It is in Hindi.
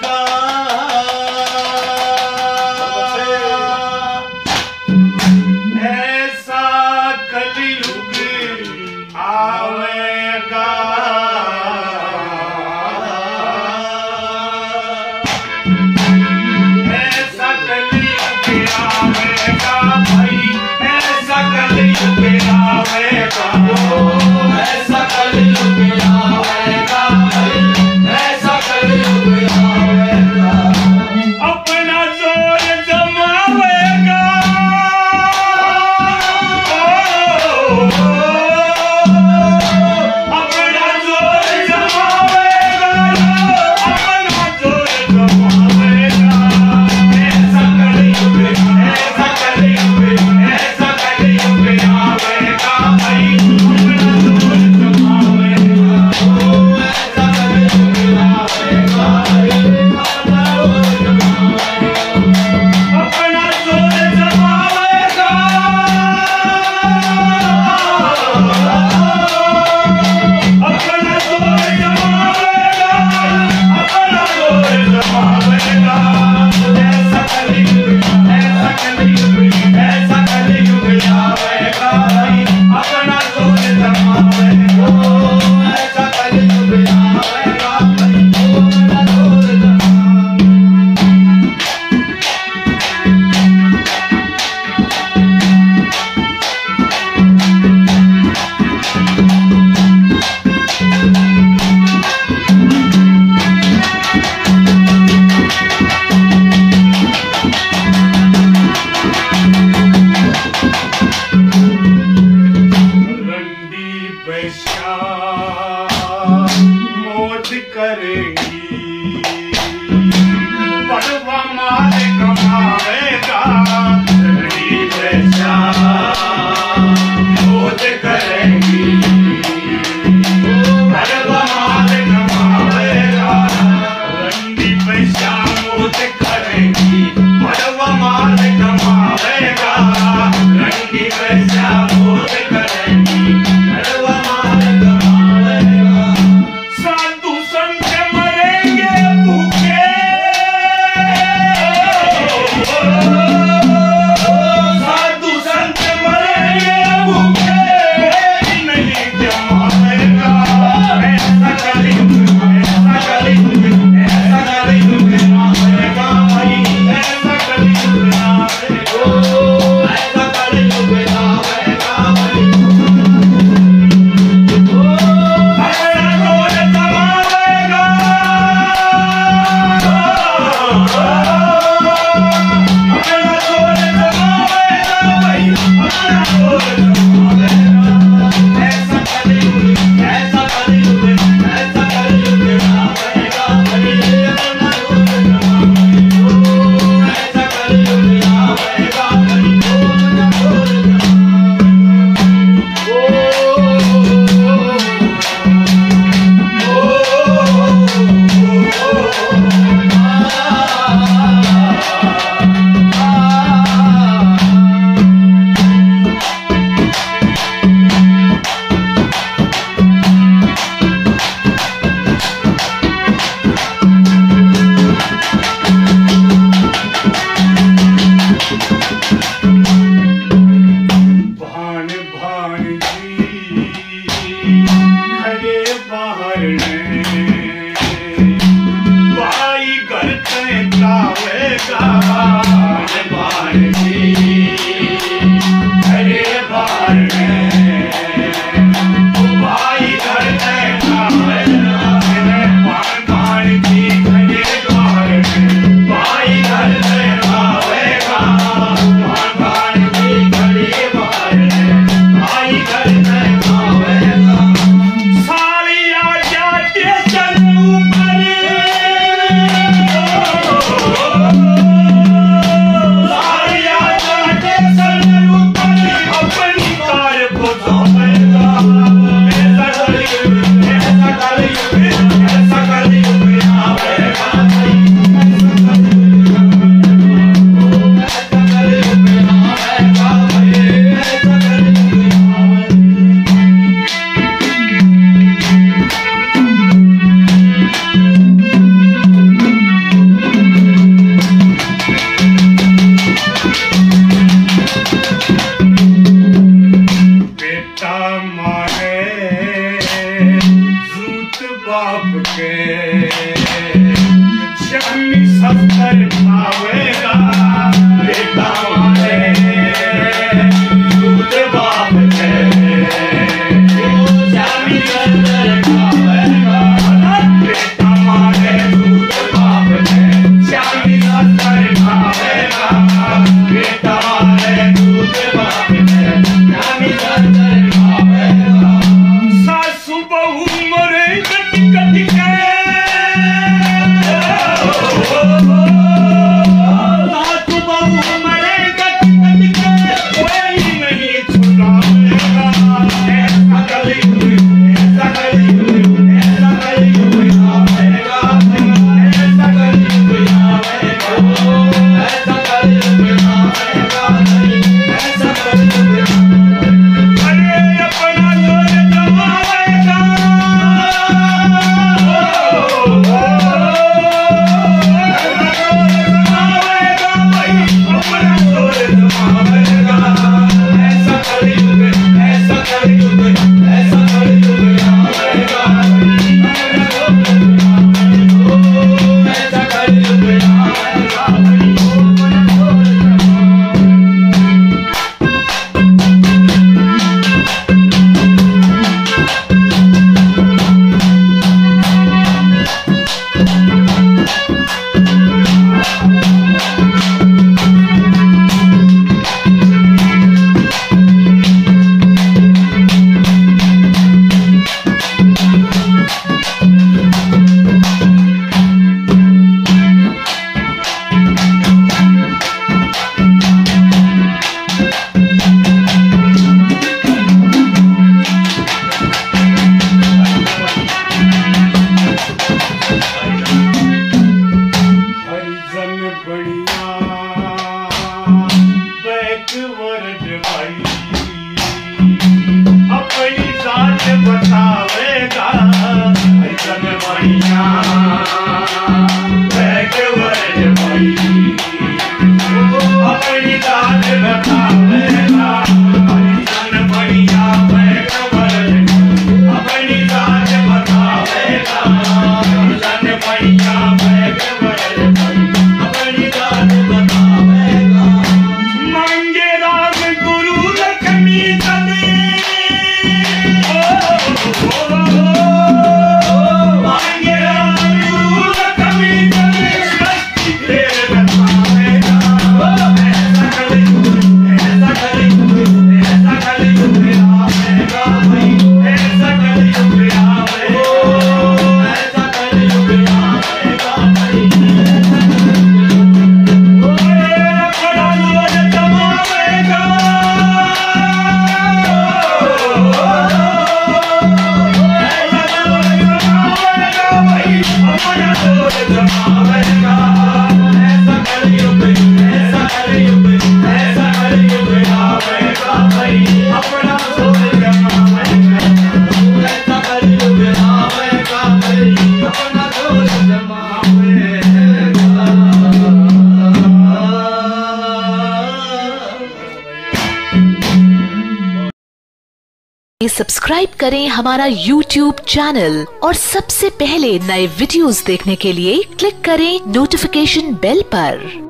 come i again. सब्सक्राइब करें हमारा यूट्यूब चैनल और सबसे पहले नए वीडियोस देखने के लिए क्लिक करें नोटिफिकेशन बेल पर।